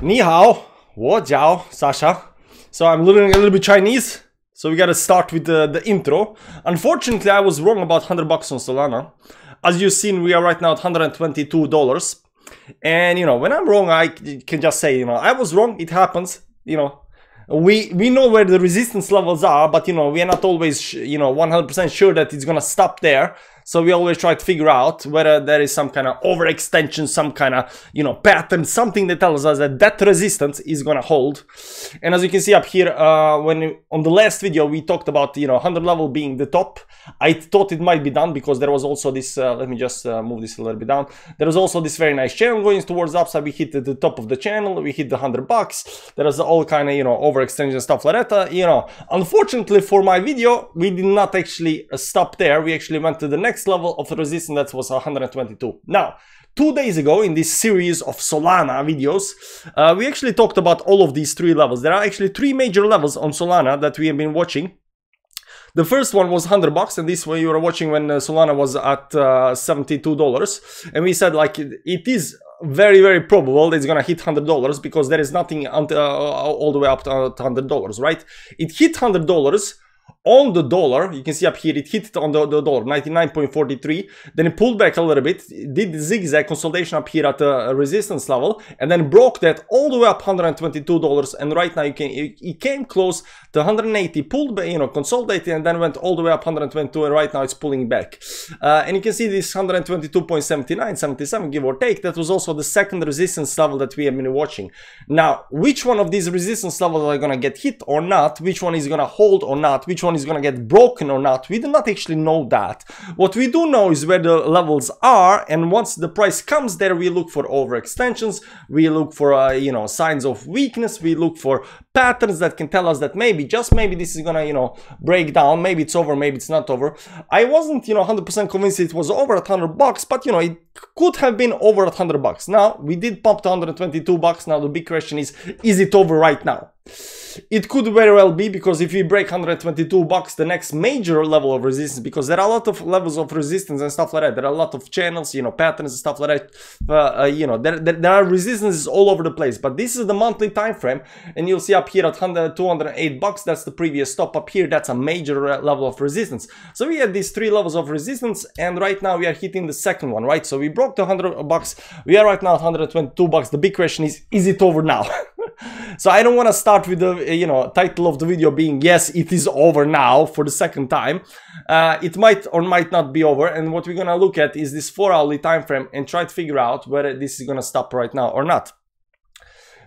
Ni hao, wo jiao, Sasha. So I'm learning a little bit Chinese. So we gotta start with the, the intro. Unfortunately, I was wrong about 100 bucks on Solana. As you've seen, we are right now at 122 dollars. And you know, when I'm wrong, I can just say, you know, I was wrong. It happens. You know, we we know where the resistance levels are, but you know, we are not always, you know, 100% sure that it's gonna stop there. So we always try to figure out whether there is some kind of overextension, some kind of, you know, pattern, something that tells us that that resistance is gonna hold. And as you can see up here, uh, when on the last video we talked about, you know, 100 level being the top, I thought it might be done because there was also this, uh, let me just uh, move this a little bit down. There was also this very nice channel going towards upside. We hit the, the top of the channel, we hit the 100 bucks. There was all kind of, you know, overextension stuff like that. Uh, you know, unfortunately for my video, we did not actually uh, stop there. We actually went to the next level of resistance that was 122. Now, two days ago in this series of Solana videos, uh, we actually talked about all of these three levels. There are actually three major levels on Solana that we have been watching. The first one was 100 bucks, and this one you were watching when uh, Solana was at uh, 72 dollars, and we said like it, is very very probable that it's gonna hit 100 dollars because there is nothing uh, all the way up to 100 dollars, right? It hit 100 dollars on the dollar you can see up here it hit on the, the dollar 99.43 then it pulled back a little bit did zigzag consolidation up here at the resistance level and then broke that all the way up 122 dollars. And right now you can it, it, came close to 180 pulled back you know consolidated and then went all the way up 122 and right now it's pulling back. Uh, and you can see this 122.79 77 give or take. That was also the second resistance level that we have been watching. Now which one of these resistance levels are gonna get hit or not? Which one is gonna hold or not? Which one is gonna get broken or not. We do not actually know that. What we do know is where the levels are, and once the price comes there, we look for overextensions, we look for, uh, you know, signs of weakness, we look for patterns that can tell us that maybe, just maybe this is gonna, you know, break down, maybe it's over, maybe it's not over. I wasn't, you know, 100% convinced it was over at 100 bucks, but, you know, it could have been over at 100 bucks. Now, we did pump to 122 bucks. Now, the big question is, is it over right now? It could very well be because if we break 122 bucks, the next major level of resistance, because there are a lot of levels of resistance and stuff like that. There are a lot of channels, you know, patterns and stuff like that. Uh, uh, you know, there, there, there, are resistances all over the place. But this is the monthly time frame, and you'll see up here at 100, 208 bucks. That's the previous stop up here. That's a major uh, level of resistance. So we had these three levels of resistance, and right now we are hitting the second one, right? So we broke the 100 bucks. We are right now at 122 bucks. The big question is, is it over now? so I don't want to start with the you know title of the video being yes it is over now for the second time. Uh, it might or might not be over and what we're gonna look at is this four hourly time frame and try to figure out whether this is gonna stop right now or not.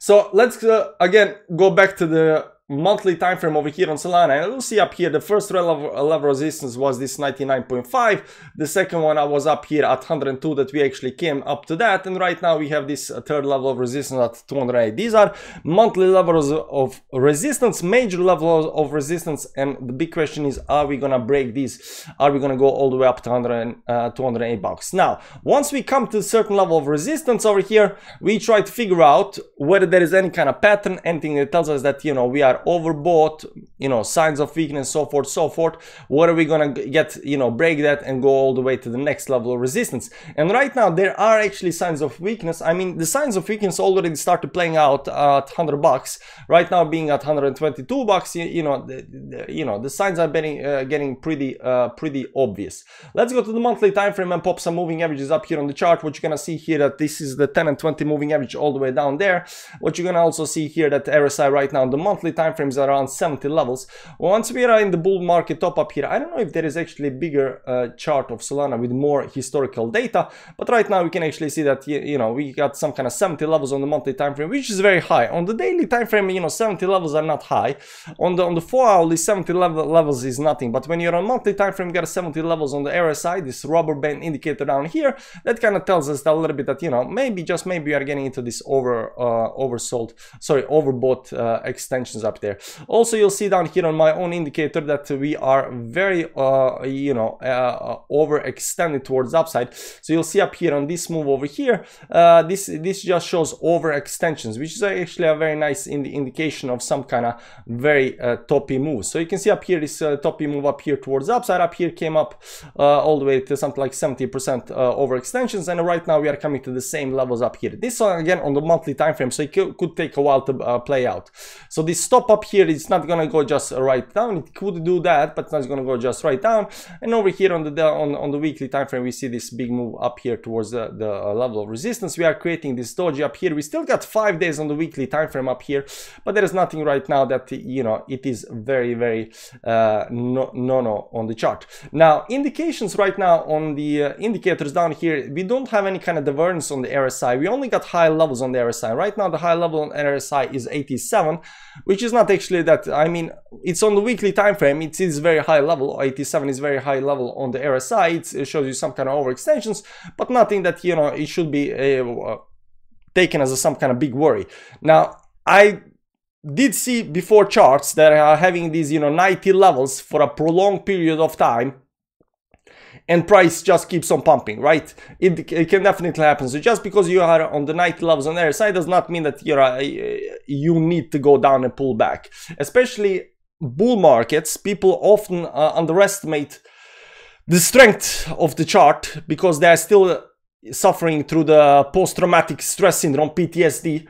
So let's uh, again go back to the monthly time frame over here on Solana and you'll see up here. The first level, level resistance was this 99.5 the second one I was up here at 102 that we actually came up to that and right now we have this third level of resistance at 208 these are monthly levels of resistance major levels of resistance and the big question is are we gonna break these? Are we gonna go all the way up to 100, uh, 208 bucks? Now once we come to a certain level of resistance over here we try to figure out whether there is any kind of pattern anything that tells us that you know we are overbought, you know, signs of weakness, so forth, so forth. What are we gonna get, you know, break that and go all the way to the next level of resistance? And right now there are actually signs of weakness. I mean, the signs of weakness already started playing out at 100 bucks. Right now being at 122 bucks, you, you know, the, the, you know, the signs are getting uh, getting pretty uh, pretty obvious. Let's go to the monthly time frame and pop some moving averages up here on the chart. What you're gonna see here that this is the 10 and 20 moving average all the way down there. What you're gonna also see here that RSI right now, the monthly time frames are around 70 levels. Once we are in the bull market top up here, I don't know if there is actually a bigger uh, chart of Solana with more historical data, but right now we can actually see that, you know, we got some kind of 70 levels on the monthly time frame, which is very high. On the daily time frame, you know, 70 levels are not high. On the on the 4 hourly, 70 level, levels is nothing, but when you're on monthly time frame, you got 70 levels on the RSI, this rubber band indicator down here, that kind of tells us a little bit that, you know, maybe, just maybe we are getting into this over, uh, oversold, sorry, overbought uh, extensions up there. Also, you'll see down here on my own indicator that we are very, uh, you know, uh, overextended towards upside. So you'll see up here on this move over here, uh, this this just shows overextensions, which is actually a very nice in indication of some kind of very uh, toppy move. So you can see up here this uh, toppy move up here towards upside. Up here came up uh, all the way to something like 70% overextensions, and right now we are coming to the same levels up here. This again on the monthly time frame, so it could, could take a while to play out. So this stop up here it's not gonna go just right down. It could do that, but it's not gonna go just right down. And over here on the on, on the weekly time frame, we see this big move up here towards the, the level of resistance. We are creating this doji up here. We still got five days on the weekly time frame up here, but there is nothing right now that you know it is very very uh, no no no on the chart. Now indications right now on the uh, indicators down here, we don't have any kind of divergence on the RSI. We only got high levels on the RSI. Right now the high level on RSI is 87, which is not actually that. I mean, it's on the weekly time frame. It is very high level. 87 is very high level on the RSI. It's, it shows you some kind of overextensions, but nothing that you know it should be uh, taken as a, some kind of big worry. Now I did see before charts that are having these you know 90 levels for a prolonged period of time and price just keeps on pumping, right? It, it can definitely happen. So just because you are on the 90 levels on the side does not mean that you're uh, you need to go down and pull back. Especially bull markets, people often uh, underestimate the strength of the chart because they are still suffering through the post-traumatic stress syndrome, PTSD,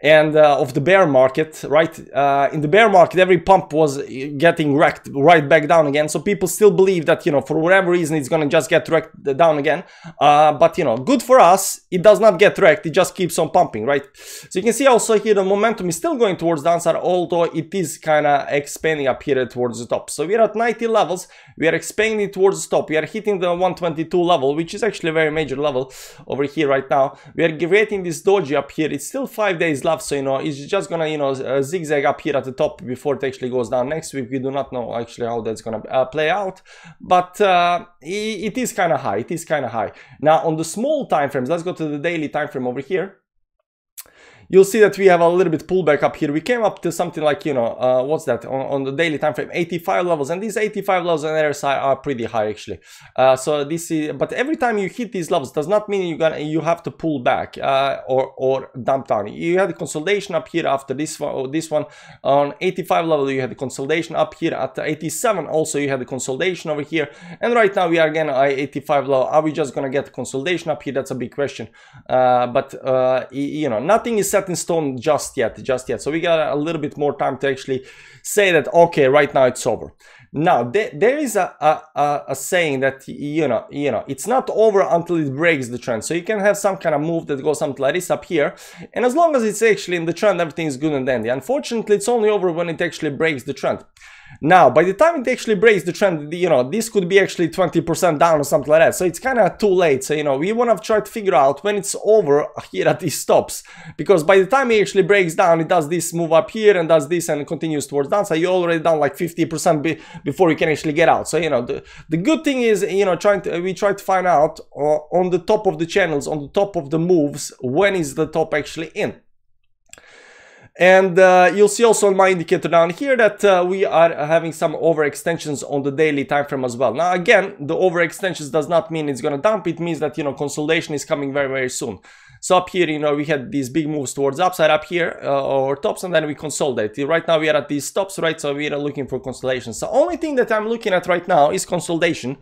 and uh, of the bear market, right? Uh, in the bear market, every pump was getting wrecked right back down again. So people still believe that, you know, for whatever reason, it's going to just get wrecked down again. Uh, but, you know, good for us. It does not get wrecked. It just keeps on pumping, right? So you can see also here the momentum is still going towards downside, although it is kind of expanding up here towards the top. So we're at 90 levels. We are expanding towards the top. We are hitting the 122 level, which is actually a very major level over here right now. We are creating this doji up here. It's still five days left so you know it's just gonna you know uh, zigzag up here at the top before it actually goes down. Next week we do not know actually how that's gonna uh, play out but uh, it is kind of high it is kind of high. Now on the small time frames let's go to the daily time frame over here you'll see that we have a little bit pullback up here. We came up to something like, you know, uh, what's that on, on, the daily time frame, 85 levels. And these 85 levels on RSI are pretty high actually. Uh, so this is, but every time you hit these levels does not mean you gonna you have to pull back uh, or or dump down. You had a consolidation up here after this one. This one on 85 level, you had the consolidation up here at 87. Also, you had the consolidation over here. And right now we are again at 85 level. Are we just gonna get consolidation up here? That's a big question. Uh, but uh, you know, nothing is set in stone just yet, just yet. So we got a little bit more time to actually say that, okay, right now it's over. Now, there, there is a, a, a, saying that, you know, you know, it's not over until it breaks the trend. So you can have some kind of move that goes something like this up here. And as long as it's actually in the trend, everything is good and dandy. Unfortunately, it's only over when it actually breaks the trend. Now, by the time it actually breaks the trend, you know, this could be actually 20% down or something like that. So it's kind of too late. So, you know, we want to try to figure out when it's over here at these stops. Because by the time it actually breaks down, it does this move up here and does this and continues towards down. So you're already down like 50% be before you can actually get out. So, you know, the, the good thing is, you know, trying to, we try to find out uh, on the top of the channels, on the top of the moves, when is the top actually in. And uh, you'll see also on my indicator down here that uh, we are having some overextensions on the daily time frame as well. Now again, the overextensions does not mean it's going to dump. It means that, you know, consolidation is coming very, very soon. So up here, you know, we had these big moves towards upside up here uh, or tops and then we consolidate. Right now we are at these stops, right? So we are looking for consolidation. So only thing that I'm looking at right now is consolidation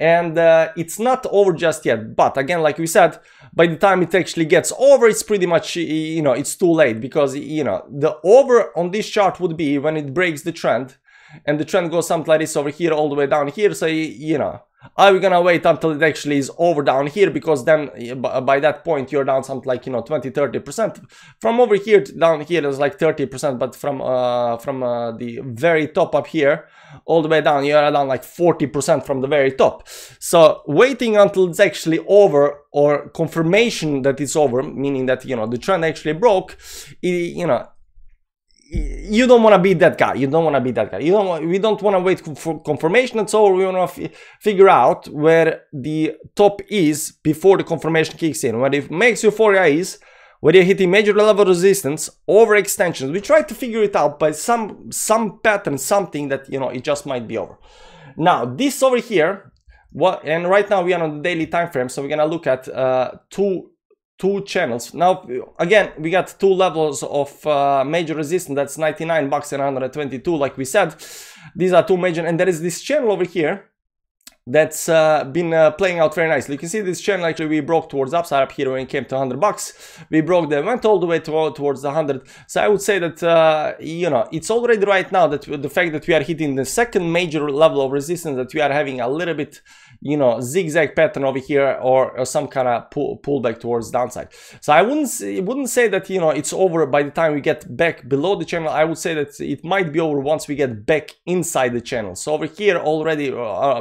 and uh, it's not over just yet. But again, like we said, by the time it actually gets over, it's pretty much, you know, it's too late because, you know, the over on this chart would be when it breaks the trend and the trend goes something like this over here all the way down here. So, you know, are we gonna wait until it actually is over down here? Because then by that point you're down something like you know 20 30 percent. From over here down here here is like 30 percent but from uh from uh, the very top up here all the way down you're down like 40 percent from the very top. So waiting until it's actually over or confirmation that it's over meaning that you know the trend actually broke you know you don't want to be that guy. You don't want to be that guy. You don't. Want, we don't want to wait for confirmation at all. We want to figure out where the top is before the confirmation kicks in. What it makes euphoria is when you're hitting major level resistance over extensions. We try to figure it out by some some pattern, something that you know it just might be over. Now this over here, what and right now we are on the daily time frame, so we're gonna look at uh, two two channels. Now again we got two levels of uh, major resistance. That's 99 bucks and 122, like we said. These are two major, and there is this channel over here that's uh, been uh, playing out very nicely. You can see this channel actually we broke towards upside up here when it came to 100 bucks. We broke them, went all the way to, towards the 100. So I would say that, uh, you know, it's already right now that the fact that we are hitting the second major level of resistance that we are having a little bit, you know, zigzag pattern over here or, or some kind of pull, pullback towards downside. So I wouldn't, say, wouldn't say that, you know, it's over by the time we get back below the channel. I would say that it might be over once we get back inside the channel. So over here already uh,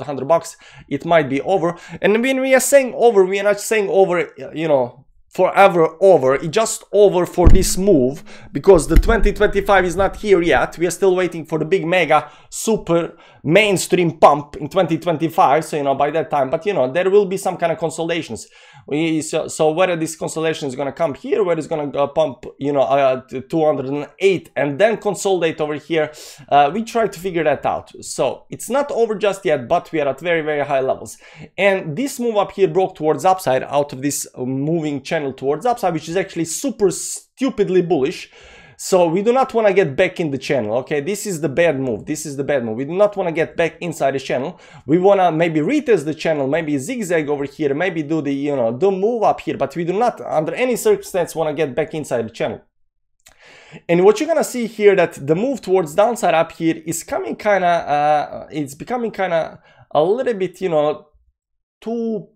below 100 bucks it might be over. And when we are saying over we are not saying over you know forever over. It's just over for this move because the 2025 is not here yet. We are still waiting for the big mega super mainstream pump in 2025 so you know by that time but you know there will be some kind of consolidations we, so, so this consolidation is going to come here where it's going to pump you know uh, 208 and then consolidate over here uh, we try to figure that out. So it's not over just yet but we are at very very high levels. And this move up here broke towards upside out of this moving channel channel towards upside, which is actually super stupidly bullish. So we do not want to get back in the channel, okay? This is the bad move. This is the bad move. We do not want to get back inside the channel. We want to maybe retest the channel, maybe zigzag over here, maybe do the, you know, the move up here, but we do not, under any circumstance, want to get back inside the channel. And what you're gonna see here that the move towards downside up here is coming kind of, uh, it's becoming kind of a little bit, you know, too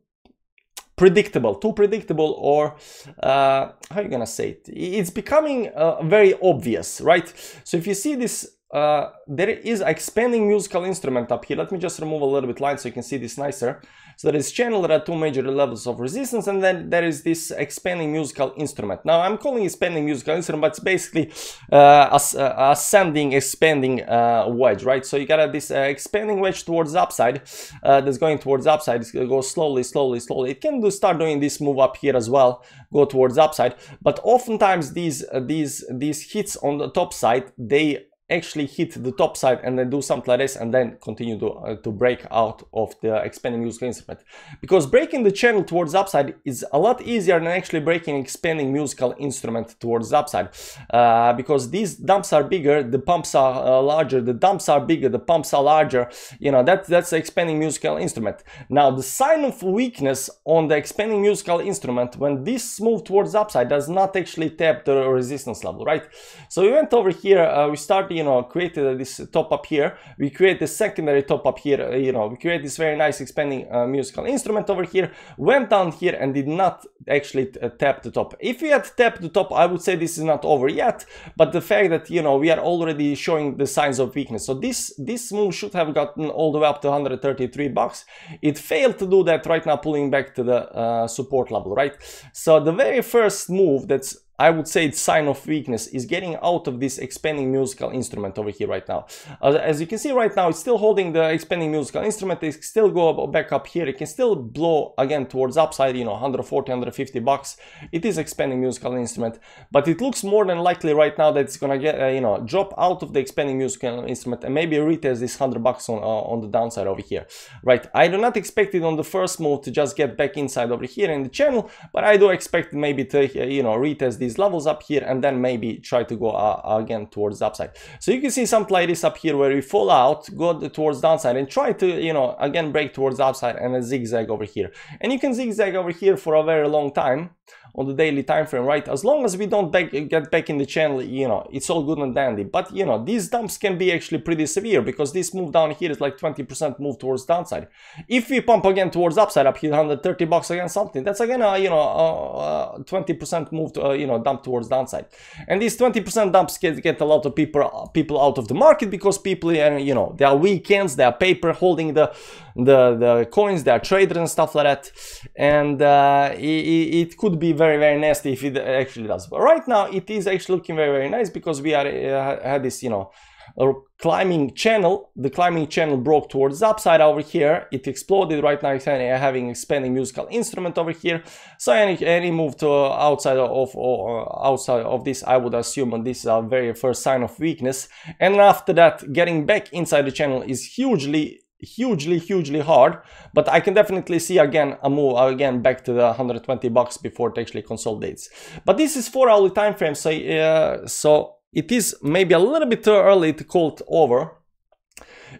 predictable, too predictable, or uh, how are you gonna say it? It's becoming uh, very obvious, right? So if you see this uh, there is expanding musical instrument up here. Let me just remove a little bit line so you can see this nicer. So there is channel, there are two major levels of resistance, and then there is this expanding musical instrument. Now I'm calling expanding musical instrument, but it's basically uh, uh ascending, expanding uh, wedge, right? So you got this uh, expanding wedge towards upside that's going towards upside. It's gonna go slowly, slowly, slowly. It can do start doing this move up here as well, go towards upside. But oftentimes these these these hits on the top side, they actually hit the top side and then do something like this and then continue to, uh, to break out of the expanding musical instrument. Because breaking the channel towards upside is a lot easier than actually breaking expanding musical instrument towards upside. Uh, because these dumps are bigger, the pumps are uh, larger, the dumps are bigger, the pumps are larger, you know, that, that's the expanding musical instrument. Now the sign of weakness on the expanding musical instrument when this move towards upside does not actually tap the resistance level, right? So we went over here, uh, we started you know, created this top up here. We create the secondary top up here, uh, you know, we create this very nice expanding uh, musical instrument over here, went down here and did not actually uh, tap the top. If we had tapped the top, I would say this is not over yet, but the fact that, you know, we are already showing the signs of weakness. So this, this move should have gotten all the way up to 133 bucks. It failed to do that right now, pulling back to the uh, support level, right? So the very first move that's I would say its sign of weakness is getting out of this expanding musical instrument over here right now. as you can see right now, it's still holding the expanding musical instrument. It still go back up here. It can still blow again towards upside, you know, 140, 150 bucks. It is expanding musical instrument, but it looks more than likely right now that it's gonna get, uh, you know, drop out of the expanding musical instrument and maybe retest this 100 bucks on, uh, on the downside over here, right? I do not expect it on the first move to just get back inside over here in the channel, but I do expect maybe to, uh, you know, retest these levels up here and then maybe try to go uh, again towards upside. So you can see something like this up here where we fall out, go towards downside and try to, you know, again break towards upside and a zigzag over here. And you can zigzag over here for a very long time on the daily time frame, right? As long as we don't back, get back in the channel, you know, it's all good and dandy. But, you know, these dumps can be actually pretty severe because this move down here is like 20% move towards downside. If we pump again towards upside up here, 130 bucks again, something, that's again, a, you know, 20% move, to, uh, you know, dump towards downside. And these 20% dumps get, get a lot of people, people out of the market because people, uh, you know, they are weak hands, they are paper holding the, the, the coins, they are traders and stuff like that. And uh, it, it could be very very very nasty if it actually does but right now it is actually looking very very nice because we are uh, had this you know a climbing channel. The climbing channel broke towards the upside over here. It exploded right now, having expanding musical instrument over here. So any, any move to outside of or outside of this, I would assume this is our very first sign of weakness. And after that, getting back inside the channel is hugely hugely hugely hard but i can definitely see again a move again back to the 120 bucks before it actually consolidates. But this is four hourly time frame so uh, so it is maybe a little bit too early to call it over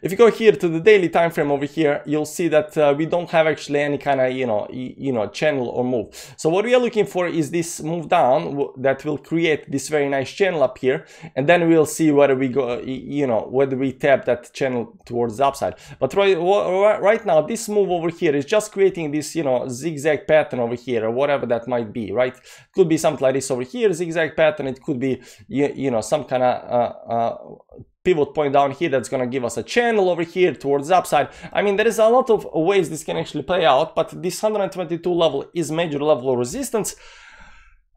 if you go here to the daily time frame over here, you'll see that uh, we don't have actually any kind of, you know, you know, channel or move. So what we are looking for is this move down that will create this very nice channel up here. And then we'll see whether we go, you know, whether we tap that channel towards the upside. But right, right now, this move over here is just creating this, you know, zigzag pattern over here or whatever that might be, right? Could be something like this over here, zigzag pattern. It could be, you, you know, some kind of uh, uh, pivot point down here that's gonna give us a channel over here towards upside. I mean, there is a lot of ways this can actually play out, but this 122 level is major level of resistance.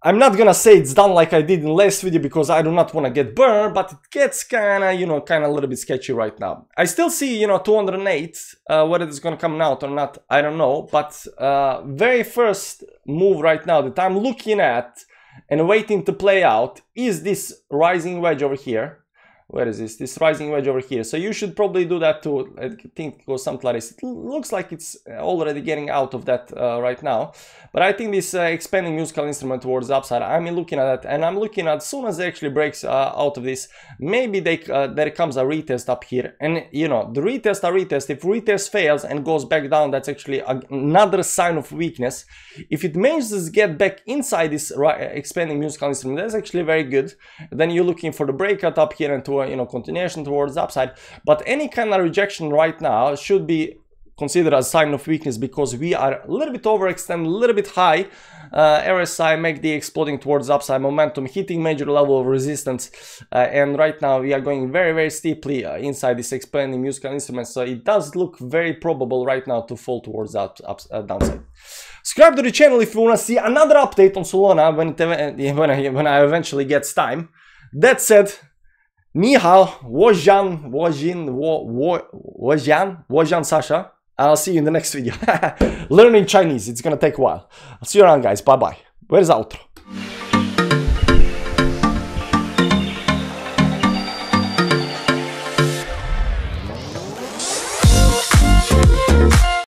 I'm not gonna say it's done like I did in last video because I do not want to get burned, but it gets kinda, you know, kinda a little bit sketchy right now. I still see, you know, 208, uh, whether it's gonna come out or not, I don't know, but uh, very first move right now that I'm looking at and waiting to play out is this rising wedge over here where is this? This rising wedge over here. So you should probably do that too. I think goes something like this. It looks like it's already getting out of that uh, right now. But i think this uh, expanding musical instrument towards upside i'm looking at that. And i'm looking at as soon as it actually breaks uh, out of this maybe they uh, there comes a retest up here. And you know the retest a retest. If retest fails and goes back down that's actually another sign of weakness. If it manages to get back inside this expanding musical instrument that's actually very good. Then you're looking for the breakout up here and you know continuation towards upside but any kind of rejection right now should be considered a sign of weakness because we are a little bit overextended, a little bit high. Uh, RSI MACD exploding towards upside momentum, hitting major level of resistance. Uh, and right now we are going very, very steeply uh, inside this expanding musical instrument. So it does look very probable right now to fall towards that up, uh, downside. Subscribe to the channel if you want to see another update on Solana when, it, when, I, when I eventually gets time. That said, Ni hao, wojan, wojin, wo wojan Sasha. And I'll see you in the next video. Learning Chinese, it's gonna take a while. I'll see you around guys, bye bye. Where's outro?